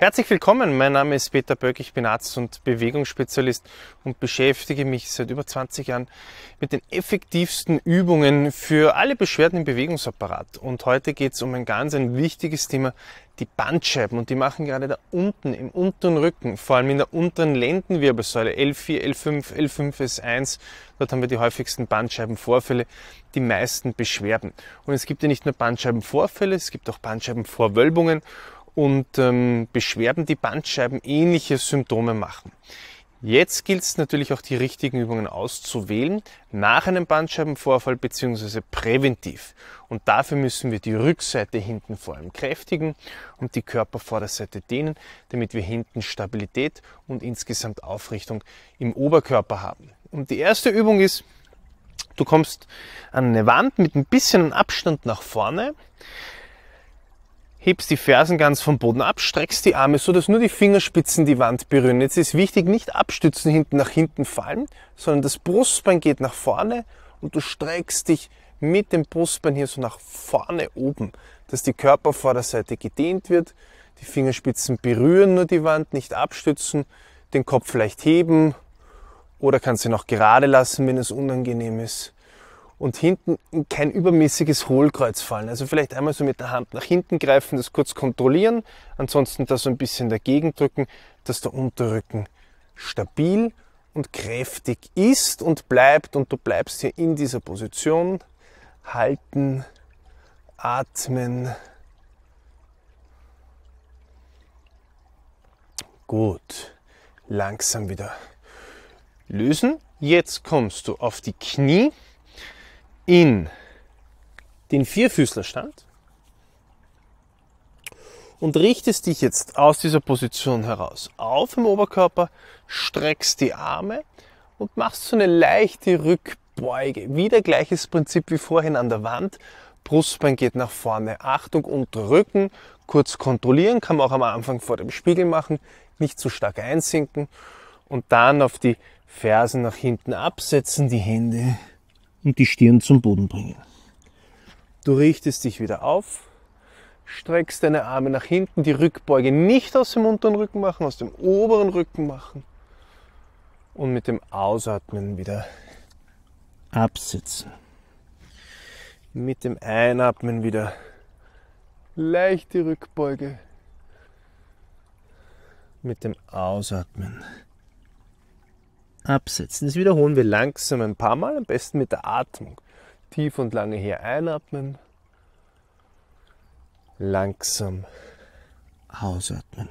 Herzlich willkommen, mein Name ist Peter Böck, ich bin Arzt und Bewegungsspezialist und beschäftige mich seit über 20 Jahren mit den effektivsten Übungen für alle Beschwerden im Bewegungsapparat. Und heute geht es um ein ganz ein wichtiges Thema, die Bandscheiben. Und die machen gerade da unten, im unteren Rücken, vor allem in der unteren Lendenwirbelsäule, L4, L5, L5, S1, dort haben wir die häufigsten Bandscheibenvorfälle, die meisten Beschwerden. Und es gibt ja nicht nur Bandscheibenvorfälle, es gibt auch Bandscheibenvorwölbungen und ähm, Beschwerden, die Bandscheiben ähnliche Symptome machen. Jetzt gilt es natürlich auch die richtigen Übungen auszuwählen nach einem Bandscheibenvorfall bzw. präventiv. Und dafür müssen wir die Rückseite hinten vor allem kräftigen und die Körpervorderseite dehnen, damit wir hinten Stabilität und insgesamt Aufrichtung im Oberkörper haben. Und die erste Übung ist, du kommst an eine Wand mit ein bisschen Abstand nach vorne, hebst die Fersen ganz vom Boden ab, streckst die Arme so, dass nur die Fingerspitzen die Wand berühren. Jetzt ist wichtig, nicht abstützen, hinten nach hinten fallen, sondern das Brustbein geht nach vorne und du streckst dich mit dem Brustbein hier so nach vorne oben, dass die Körpervorderseite gedehnt wird, die Fingerspitzen berühren nur die Wand, nicht abstützen, den Kopf vielleicht heben oder kannst du noch gerade lassen, wenn es unangenehm ist und hinten kein übermäßiges Hohlkreuz fallen. Also vielleicht einmal so mit der Hand nach hinten greifen, das kurz kontrollieren, ansonsten da so ein bisschen dagegen drücken, dass der Unterrücken stabil und kräftig ist und bleibt und du bleibst hier in dieser Position. Halten, atmen. Gut, langsam wieder lösen. Jetzt kommst du auf die Knie in den Vierfüßlerstand und richtest dich jetzt aus dieser Position heraus auf im Oberkörper, streckst die Arme und machst so eine leichte Rückbeuge. Wieder gleiches Prinzip wie vorhin an der Wand. Brustbein geht nach vorne. Achtung, unter Rücken. Kurz kontrollieren, kann man auch am Anfang vor dem Spiegel machen. Nicht zu stark einsinken. Und dann auf die Fersen nach hinten absetzen, die Hände und die Stirn zum Boden bringen. Du richtest dich wieder auf, streckst deine Arme nach hinten, die Rückbeuge nicht aus dem unteren Rücken machen, aus dem oberen Rücken machen und mit dem Ausatmen wieder absitzen. Mit dem Einatmen wieder leichte Rückbeuge. Mit dem Ausatmen absetzen. Das wiederholen wir langsam ein paar Mal, am besten mit der Atmung. Tief und lange hier einatmen, langsam ausatmen.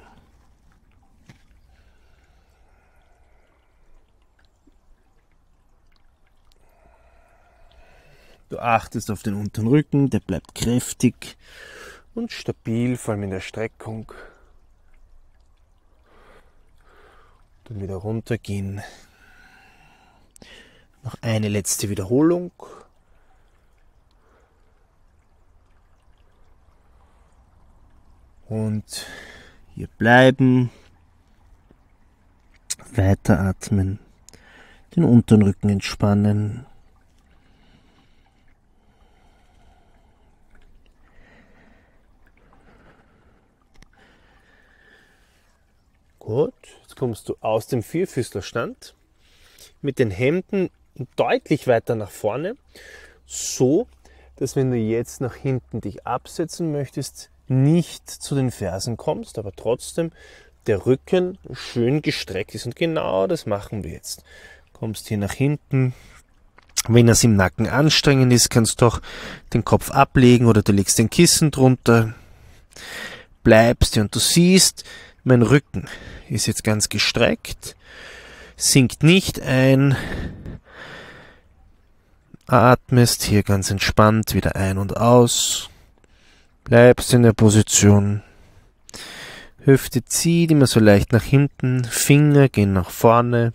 Du achtest auf den unteren Rücken, der bleibt kräftig und stabil, vor allem in der Streckung. Dann wieder runtergehen noch eine letzte Wiederholung. Und hier bleiben. Weiteratmen. Den unteren Rücken entspannen. Gut, jetzt kommst du aus dem Vierfüßlerstand mit den Händen deutlich weiter nach vorne, so dass wenn du jetzt nach hinten dich absetzen möchtest, nicht zu den Fersen kommst, aber trotzdem der Rücken schön gestreckt ist. Und genau das machen wir jetzt. Kommst hier nach hinten. Wenn es im Nacken anstrengend ist, kannst du auch den Kopf ablegen oder du legst den Kissen drunter. Bleibst hier und du siehst, mein Rücken ist jetzt ganz gestreckt, sinkt nicht ein, Atmest hier ganz entspannt wieder ein und aus. Bleibst in der Position. Hüfte zieht immer so leicht nach hinten. Finger gehen nach vorne.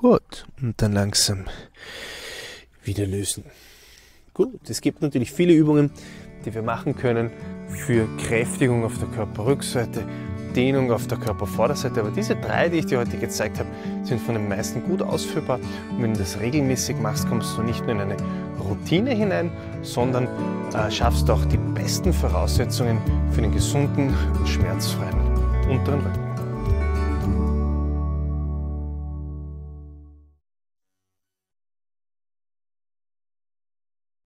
Gut, und dann langsam wieder lösen. Gut, es gibt natürlich viele Übungen, die wir machen können für Kräftigung auf der Körperrückseite, Dehnung auf der Körpervorderseite. Aber diese drei, die ich dir heute gezeigt habe, sind von den meisten gut ausführbar. Und wenn du das regelmäßig machst, kommst du nicht nur in eine Routine hinein, sondern äh, schaffst auch die besten Voraussetzungen für einen gesunden und schmerzfreien unteren Rücken.